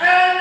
And